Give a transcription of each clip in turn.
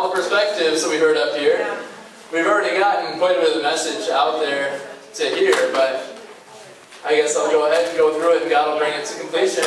all the perspectives that we heard up here. We've already gotten quite a bit of the message out there to hear, but I guess I'll go ahead and go through it and God will bring it to completion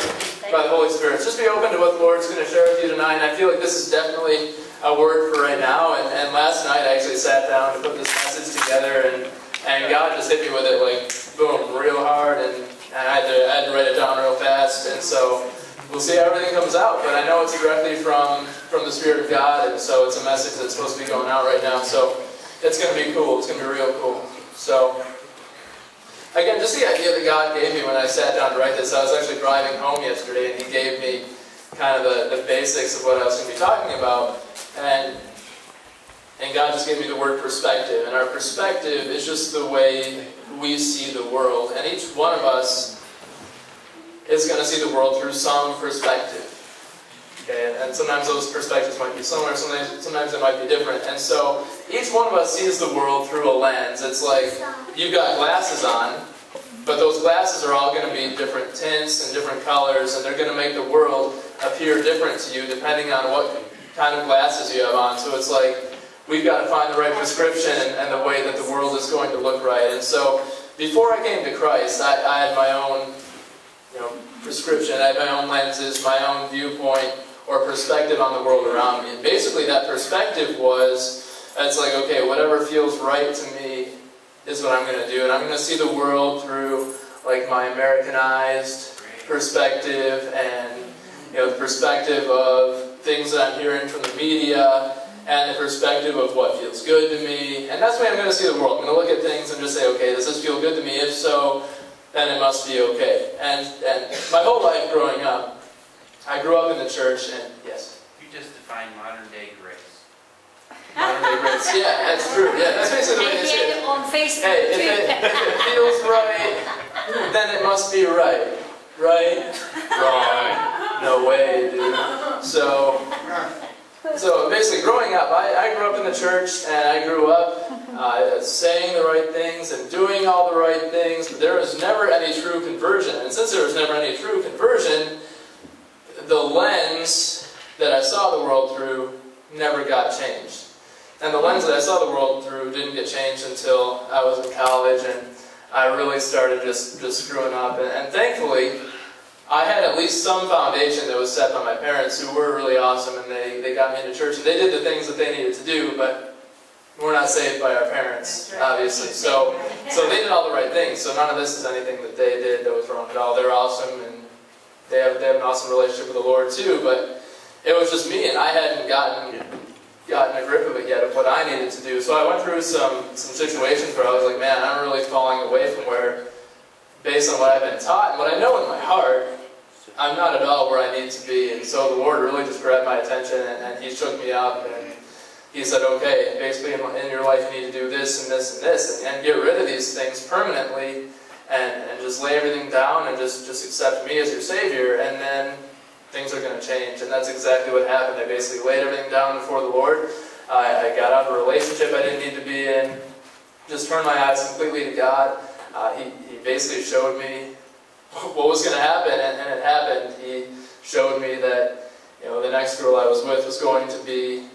by the Holy Spirit. Just be open to what the Lord's going to share with you tonight. And I feel like this is definitely a word for right now. And, and last night I actually sat down to put this message together and, and God just hit me with it like boom, real hard. And, and I, had to, I had to write it down real fast. And so we'll see how everything comes out. But I know it's directly from, from the Spirit of God. And so it's a message that's supposed to be going out right now. So it's going to be cool. It's going to be real cool. So Again, just the idea that God gave me when I sat down to write this, I was actually driving home yesterday and He gave me kind of the, the basics of what I was going to be talking about. And, and God just gave me the word perspective. And our perspective is just the way we see the world. And each one of us is going to see the world through some perspective. Okay, and sometimes those perspectives might be similar, sometimes, sometimes it might be different. And so each one of us sees the world through a lens. It's like you've got glasses on, but those glasses are all going to be different tints and different colors, and they're going to make the world appear different to you depending on what kind of glasses you have on. So it's like we've got to find the right prescription and, and the way that the world is going to look right. And so before I came to Christ, I, I had my own you know, prescription, I had my own lenses, my own viewpoint or perspective on the world around me. And basically that perspective was, it's like, okay, whatever feels right to me is what I'm going to do. And I'm going to see the world through like my Americanized perspective and you know the perspective of things that I'm hearing from the media and the perspective of what feels good to me. And that's the way I'm going to see the world. I'm going to look at things and just say, okay, does this feel good to me? If so, then it must be okay. And, and my whole life growing up, I grew up in the church, and yes. You just defined modern day grace. Modern day grace. Yeah, that's true. Yeah, that's basically what it is. on Facebook Hey, if it, if it feels right, then it must be right. Right? Wrong. No way, dude. So, so basically, growing up, I, I grew up in the church, and I grew up uh, saying the right things and doing all the right things, but there was never any true conversion. And since there was never any true conversion, the lens that I saw the world through never got changed. And the lens that I saw the world through didn't get changed until I was in college and I really started just, just screwing up. And, and thankfully, I had at least some foundation that was set by my parents who were really awesome and they, they got me into church and they did the things that they needed to do, but we're not saved by our parents, obviously. So, so they did all the right things. So none of this is anything that they did that was wrong at all. They're awesome and they have, they have an awesome relationship with the Lord too, but it was just me, and I hadn't gotten gotten a grip of it yet of what I needed to do. So I went through some some situations where I was like, man, I'm really falling away from where, based on what I've been taught and what I know in my heart, I'm not at all where I need to be. And so the Lord really just grabbed my attention, and, and He shook me up, and He said, okay, basically in, in your life you need to do this and this and this, and, and get rid of these things permanently and, and just lay everything down and just, just accept me as your Savior, and then things are going to change. And that's exactly what happened. I basically laid everything down before the Lord. I, I got out of a relationship I didn't need to be in, just turned my eyes completely to God. Uh, he, he basically showed me what was going to happen, and, and it happened. He showed me that you know the next girl I was with was going to be,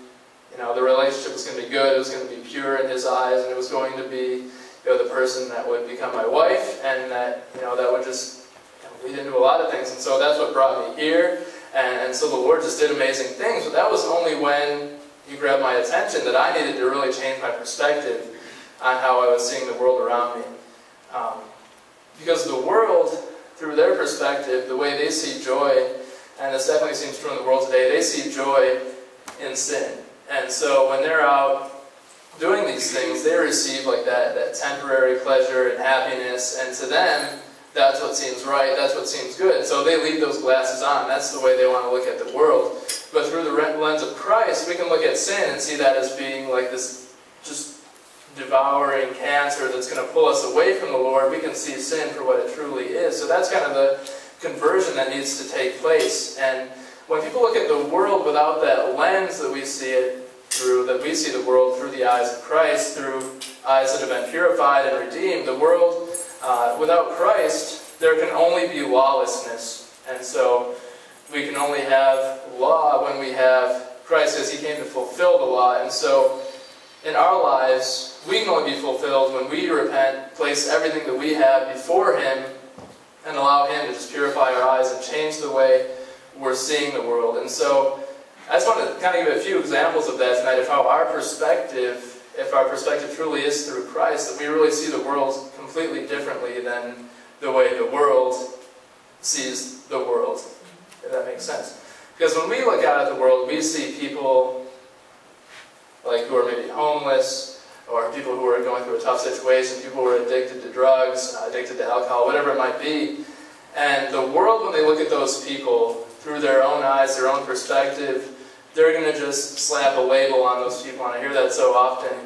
you know, the relationship was going to be good. It was going to be pure in His eyes, and it was going to be you know, the person that would become my wife, and that, you know, that would just lead into a lot of things. And so that's what brought me here. And, and so the Lord just did amazing things. But that was only when He grabbed my attention that I needed to really change my perspective on how I was seeing the world around me. Um, because the world, through their perspective, the way they see joy, and this definitely seems true in the world today, they see joy in sin. And so when they're out doing these things, they receive like that, that temporary pleasure and happiness, and to them, that's what seems right, that's what seems good. So they leave those glasses on. That's the way they want to look at the world. But through the lens of Christ, we can look at sin and see that as being like this just devouring cancer that's going to pull us away from the Lord. We can see sin for what it truly is. So that's kind of the conversion that needs to take place. And when people look at the world without that lens that we see it, through, that we see the world through the eyes of Christ, through eyes that have been purified and redeemed. The world, uh, without Christ, there can only be lawlessness. And so we can only have law when we have Christ as he came to fulfill the law. And so in our lives, we can only be fulfilled when we repent, place everything that we have before him, and allow him to just purify our eyes and change the way we're seeing the world. And so I just want to kind of give a few examples of that tonight of how our perspective, if our perspective truly is through Christ, that we really see the world completely differently than the way the world sees the world. If that makes sense. Because when we look out at the world, we see people like who are maybe homeless, or people who are going through a tough situation, people who are addicted to drugs, addicted to alcohol, whatever it might be. And the world, when they look at those people through their own eyes, their own perspective, they're going to just slap a label on those people. And I hear that so often.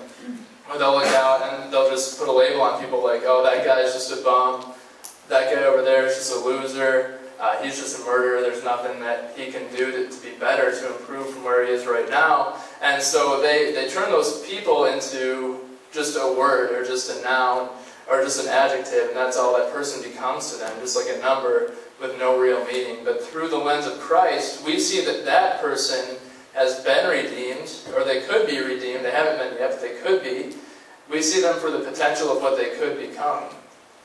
Or they'll look out and they'll just put a label on people like, oh, that guy's just a bum. That guy over there is just a loser. Uh, he's just a murderer. There's nothing that he can do to, to be better, to improve from where he is right now. And so they, they turn those people into just a word or just a noun or just an adjective, and that's all that person becomes to them, just like a number with no real meaning. But through the lens of Christ, we see that that person has been redeemed, or they could be redeemed. They haven't been yet, but they could be. We see them for the potential of what they could become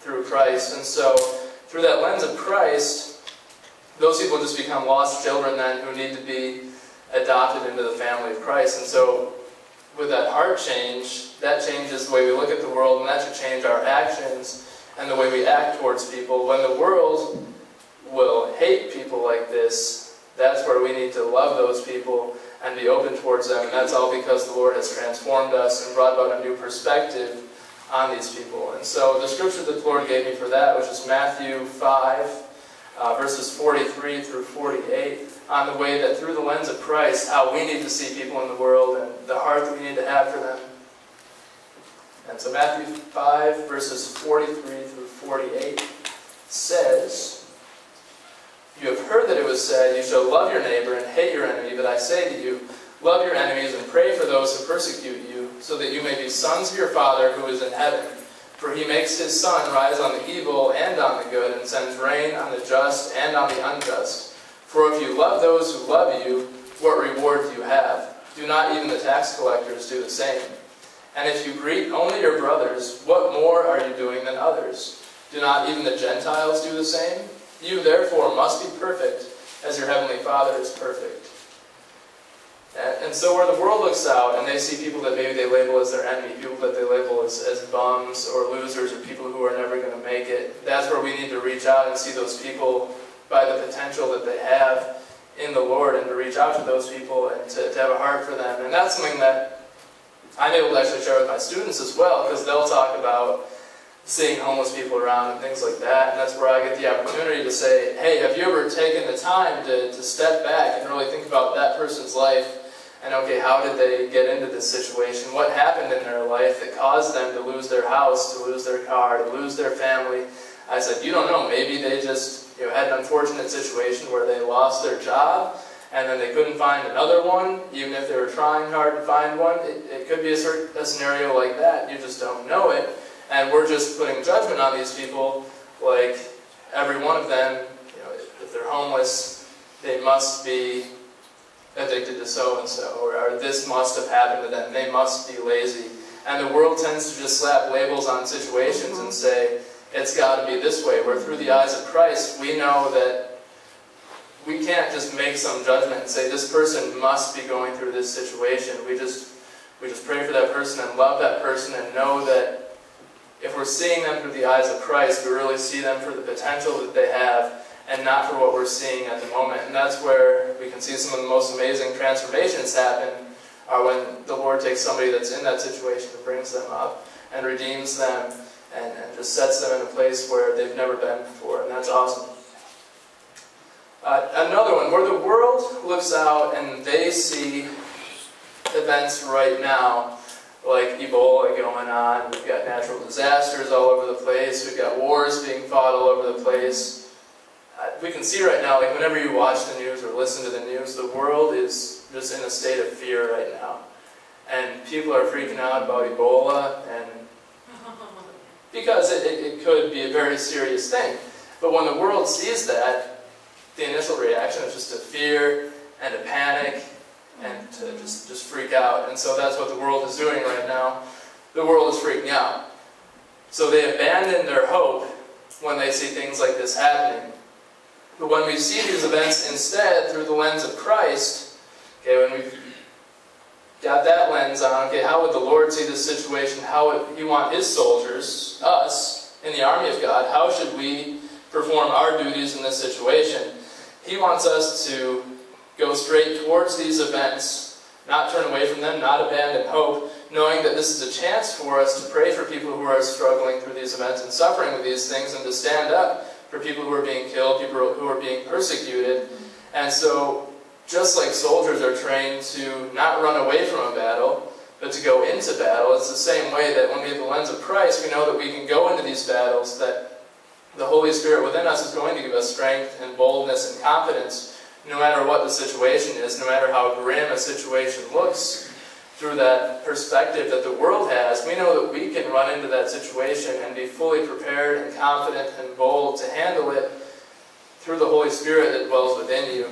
through Christ. And so, through that lens of Christ, those people just become lost children then who need to be adopted into the family of Christ. And so, with that heart change, that changes the way we look at the world, and that should change our actions and the way we act towards people. When the world will hate people like this, that's where we need to love those people and be open towards them. And that's all because the Lord has transformed us and brought about a new perspective on these people. And so the scripture that the Lord gave me for that, which is Matthew 5, uh, verses 43 through 48, on the way that through the lens of Christ, how we need to see people in the world and the heart that we need to have for them. And so Matthew 5, verses 43 through 48 says, You have heard that it was said, You shall love your neighbor and hate your enemy, but I say to you, Love your enemies and pray for those who persecute you, so that you may be sons of your Father who is in heaven. For he makes his sun rise on the evil and on the good, and sends rain on the just and on the unjust. For if you love those who love you, what reward do you have? Do not even the tax collectors do the same? And if you greet only your brothers, what more are you doing than others? Do not even the Gentiles do the same? You therefore must be perfect, as your heavenly Father is perfect. And so where the world looks out and they see people that maybe they label as their enemy, people that they label as, as bums or losers or people who are never going to make it, that's where we need to reach out and see those people by the potential that they have in the Lord and to reach out to those people and to, to have a heart for them. And that's something that I'm able to actually share with my students as well because they'll talk about seeing homeless people around and things like that. And that's where I get the opportunity to say, hey, have you ever taken the time to, to step back and really think about that person's life and okay, how did they get into this situation? What happened in their life that caused them to lose their house, to lose their car, to lose their family? I said, you don't know. Maybe they just you know, had an unfortunate situation where they lost their job and then they couldn't find another one, even if they were trying hard to find one. It, it could be a, a scenario like that. You just don't know it. And we're just putting judgment on these people like every one of them, you know, if they're homeless, they must be addicted to so-and-so, or, or this must have happened to them, they must be lazy. And the world tends to just slap labels on situations and say, it's got to be this way, where through the eyes of Christ, we know that we can't just make some judgment and say, this person must be going through this situation. We just, we just pray for that person and love that person and know that if we're seeing them through the eyes of Christ, we really see them for the potential that they have and not for what we're seeing at the moment. And that's where we can see some of the most amazing transformations happen are when the Lord takes somebody that's in that situation and brings them up and redeems them and, and just sets them in a place where they've never been before. And that's awesome. Uh, another one, where the world looks out and they see events right now, like Ebola going on, we've got natural disasters all over the place, we've got wars being fought all over the place, we can see right now, like whenever you watch the news or listen to the news, the world is just in a state of fear right now. And people are freaking out about Ebola, and because it, it, it could be a very serious thing. But when the world sees that, the initial reaction is just a fear and a panic and to just, just freak out. And so that's what the world is doing right now. The world is freaking out. So they abandon their hope when they see things like this happening. But when we see these events instead through the lens of Christ, okay, when we've got that lens on, okay, how would the Lord see this situation? How would He want His soldiers, us, in the army of God, how should we perform our duties in this situation? He wants us to go straight towards these events, not turn away from them, not abandon hope, knowing that this is a chance for us to pray for people who are struggling through these events and suffering with these things, and to stand up for people who are being killed, people who are being persecuted. And so, just like soldiers are trained to not run away from a battle, but to go into battle, it's the same way that when we have the lens of Christ, we know that we can go into these battles, that the Holy Spirit within us is going to give us strength and boldness and confidence, no matter what the situation is, no matter how grim a situation looks through that perspective that the world has, we know that we can run into that situation and be fully prepared and confident and bold to handle it through the Holy Spirit that dwells within you.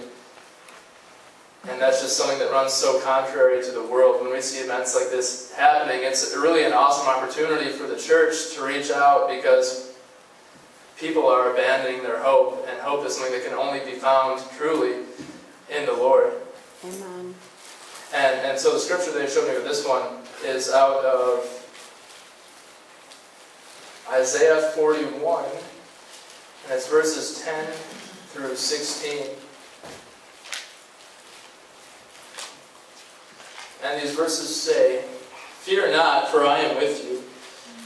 And that's just something that runs so contrary to the world. When we see events like this happening, it's really an awesome opportunity for the church to reach out because people are abandoning their hope, and hope is something that can only be found truly in the Lord. Amen. And, and so the scripture they showed me with this one is out of Isaiah 41, and it's verses 10 through 16. And these verses say, Fear not, for I am with you.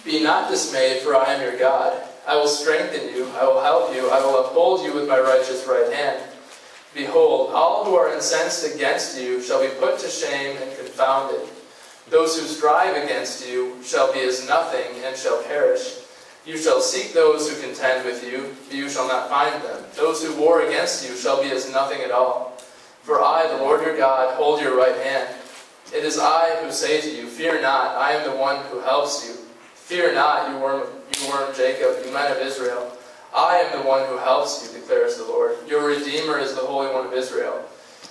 Be not dismayed, for I am your God. I will strengthen you, I will help you, I will uphold you with my righteous right hand. Behold, all who are incensed against you shall be put to shame and confounded. Those who strive against you shall be as nothing and shall perish. You shall seek those who contend with you, but you shall not find them. Those who war against you shall be as nothing at all. For I, the Lord your God, hold your right hand. It is I who say to you, Fear not, I am the one who helps you. Fear not, you worm, you worm Jacob, you men of Israel. I am the one who helps you, declares the Lord. Your Redeemer is the Holy One of Israel.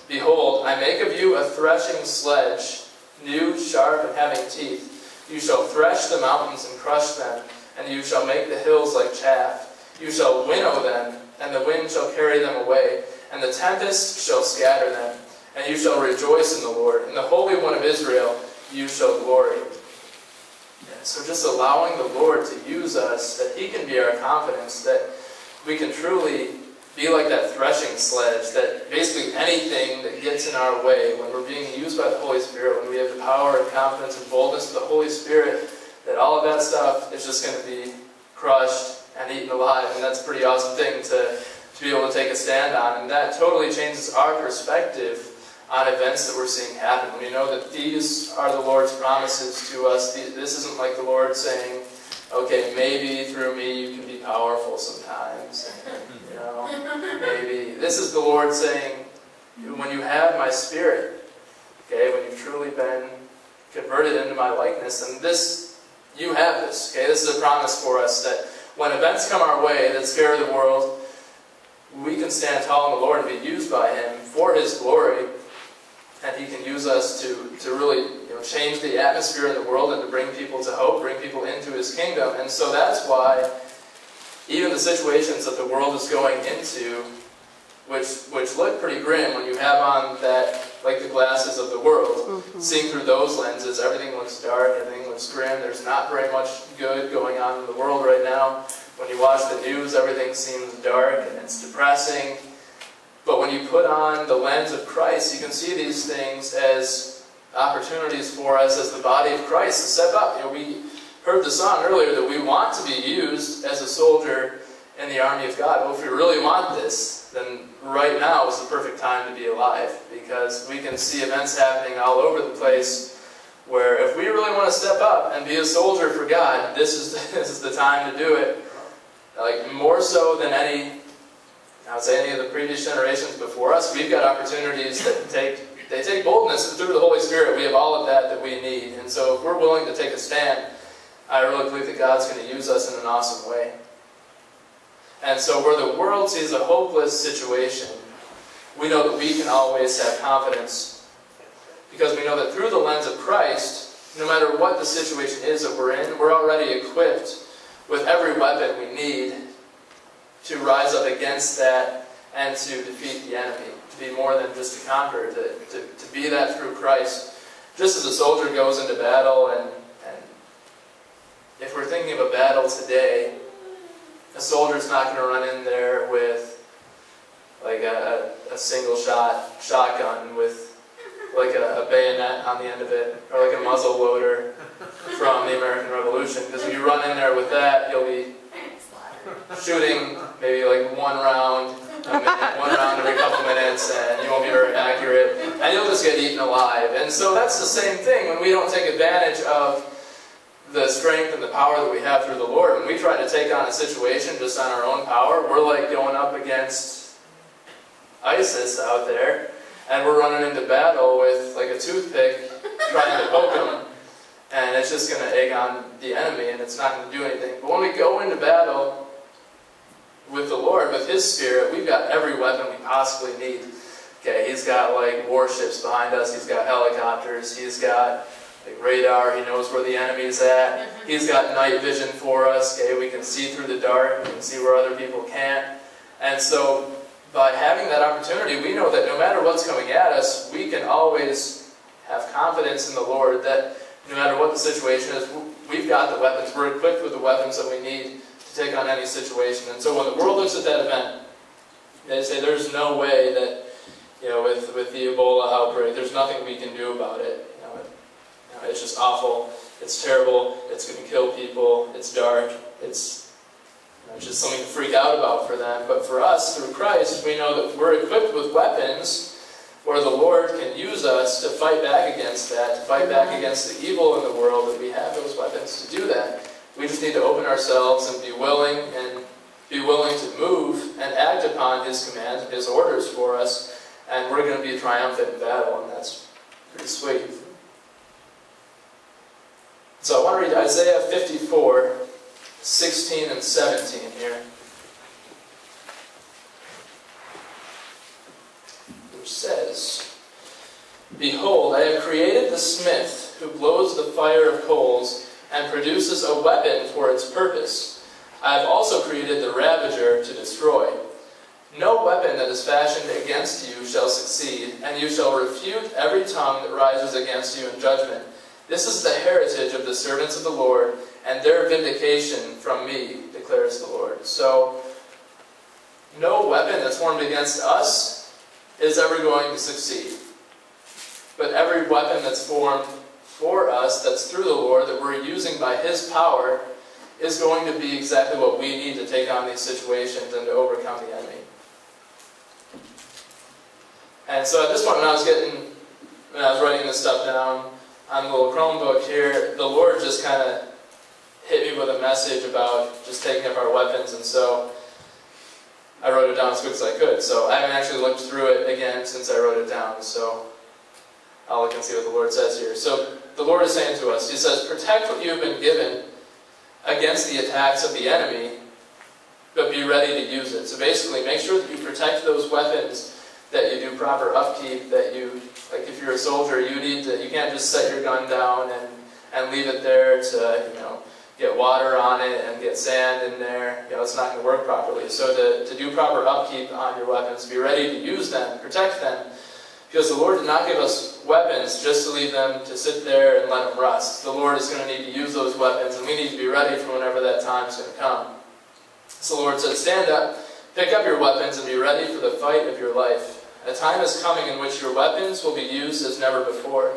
Behold, I make of you a threshing sledge, new, sharp, and having teeth. You shall thresh the mountains and crush them, and you shall make the hills like chaff. You shall winnow them, and the wind shall carry them away, and the tempest shall scatter them. And you shall rejoice in the Lord. In the Holy One of Israel you shall glory. So just allowing the Lord to use us, that He can be our confidence, that we can truly be like that threshing sledge, that basically anything that gets in our way, when we're being used by the Holy Spirit, when we have the power and confidence and boldness of the Holy Spirit, that all of that stuff is just going to be crushed and eaten alive. And that's a pretty awesome thing to, to be able to take a stand on. And that totally changes our perspective on events that we're seeing happen. We know that these are the Lord's promises to us. This isn't like the Lord saying, okay, maybe through me you can be powerful sometimes. You know, maybe. This is the Lord saying, when you have my spirit, okay, when you've truly been converted into my likeness, and this, you have this, okay? This is a promise for us that when events come our way that scare the world, we can stand tall in the Lord and be used by Him for His glory use us to, to really you know, change the atmosphere in the world and to bring people to hope, bring people into his kingdom. And so that's why even the situations that the world is going into, which, which look pretty grim when you have on that, like the glasses of the world, mm-hmm. seeing through those lenses, everything looks dark, everything looks grim, there's not very much good going on in the world right now. When you watch the news, everything seems dark and it's depressing. But when you put on the lens of Christ, you can see these things as opportunities for us as the body of Christ to step up. You know, we heard the song earlier that we want to be used as a soldier in the army of God. Well, if we really want this, then right now is the perfect time to be alive because we can see events happening all over the place where if we really want to step up and be a soldier for God, this is, this is the time to do it. Like more so than any Would say any of the previous generations before us, we've got opportunities that take, they take boldness, through the Holy Spirit, we have all of that that we need. And so if we're willing to take a stand, I really believe that God's going to use us in an awesome way. And so where the world sees a hopeless situation, we know that we can always have confidence because we know that through the lens of Christ, no matter what the situation is that we're in, we're already equipped with every weapon we need to rise up against that and to defeat the enemy, to be more than just a conqueror, to, to, to be that through Christ. Just as a soldier goes into battle, and, and if we're thinking of a battle today, a soldier's not going to run in there with like a, a single shot shotgun with like a, a, bayonet on the end of it, or like a muzzle loader from the American Revolution. Because if you run in there with that, you'll be shooting maybe like one round minute, one round every couple minutes, and you won't be very accurate, and you'll just get eaten alive. And so that's the same thing when we don't take advantage of the strength and the power that we have through the Lord. When we try to take on a situation just on our own power, we're like going up against ISIS out there, and we're running into battle with like a toothpick trying to poke them, and it's just going to egg on the enemy, and it's not going to do anything. But when we go into battle with the Lord, with His Spirit, we've got every weapon we possibly need. Okay, He's got like warships behind us, He's got helicopters, He's got like radar, He knows where the enemy's at. Mm-hmm. He's got night vision for us, okay, we can see through the dark, we can see where other people can't. And so, by having that opportunity, we know that no matter what's coming at us, we can always have confidence in the Lord that no matter what the situation is, we've got the weapons. We're equipped with the weapons that we need to take on any situation. And so when the world looks at that event, they say there's no way that, you know, with, with the Ebola outbreak, there's nothing we can do about it. You know, it, you know it's just awful. It's terrible. It's going to kill people. It's dark. It's you know, just something to freak out about for them. But for us, through Christ, we know that we're equipped with weapons where the Lord can use us to fight back against that, to fight back against the evil in the world, that we have those weapons to do that. We just need to open ourselves and be willing and be willing to move and act upon His commands and His orders for us, and we're going to be triumphant in battle, and that's pretty sweet. So I want to read Isaiah 54, 16 and 17 here. Which says, Behold, I have created the smith who blows the fire of coals and produces a weapon for its purpose. I have also created the ravager to destroy. No weapon that is fashioned against you shall succeed, and you shall refute every tongue that rises against you in judgment. This is the heritage of the servants of the Lord, and their vindication from me, declares the Lord. So, no weapon that's formed against us is ever going to succeed. But every weapon that's formed for us that's through the Lord that we're using by His power is going to be exactly what we need to take on these situations and to overcome the enemy. And so at this point when I was getting, when I was writing this stuff down on the little Chromebook here, the Lord just kind of hit me with a message about just taking up our weapons and so I wrote it down as quick as I could. So I haven't actually looked through it again since I wrote it down. So I'll look and see what the Lord says here. So the Lord is saying to us, He says, protect what you have been given against the attacks of the enemy, but be ready to use it. So basically, make sure that you protect those weapons, that you do proper upkeep, that you, like if you're a soldier, you need to, you can't just set your gun down and, and leave it there to, you know, get water on it and get sand in there. You know, it's not going to work properly. So to, to do proper upkeep on your weapons, be ready to use them, protect them, because the Lord did not give us weapons just to leave them to sit there and let them rust. The Lord is going to need to use those weapons, and we need to be ready for whenever that time is going to come. So the Lord said, Stand up, pick up your weapons, and be ready for the fight of your life. A time is coming in which your weapons will be used as never before.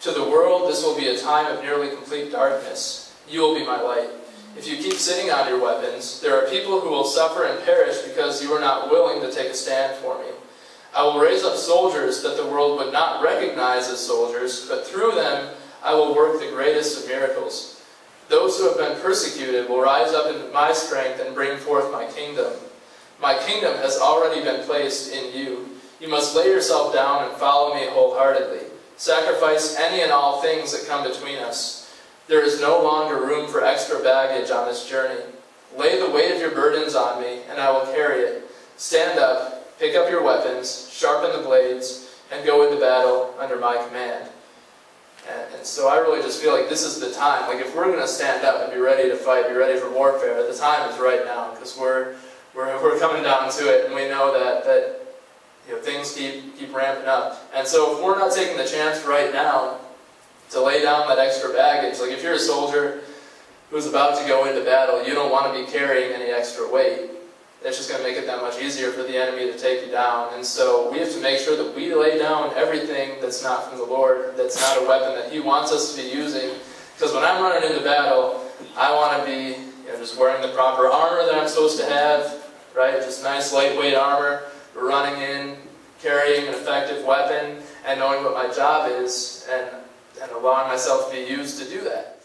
To the world, this will be a time of nearly complete darkness. You will be my light. If you keep sitting on your weapons, there are people who will suffer and perish because you are not willing to take a stand for me. I will raise up soldiers that the world would not recognize as soldiers, but through them I will work the greatest of miracles. Those who have been persecuted will rise up in my strength and bring forth my kingdom. My kingdom has already been placed in you. You must lay yourself down and follow me wholeheartedly. Sacrifice any and all things that come between us. There is no longer room for extra baggage on this journey. Lay the weight of your burdens on me, and I will carry it. Stand up, Pick up your weapons, sharpen the blades, and go into battle under my command. And, and so I really just feel like this is the time. Like if we're going to stand up and be ready to fight, be ready for warfare, the time is right now because we're, we're, we're coming down to it and we know that, that you know, things keep, keep ramping up. And so if we're not taking the chance right now to lay down that extra baggage, like if you're a soldier who's about to go into battle, you don't want to be carrying any extra weight. That's just going to make it that much easier for the enemy to take you down. And so we have to make sure that we lay down everything that's not from the Lord, that's not a weapon that He wants us to be using. Because when I'm running into battle, I want to be you know, just wearing the proper armor that I'm supposed to have, right? Just nice lightweight armor, running in, carrying an effective weapon, and knowing what my job is, and, and allowing myself to be used to do that.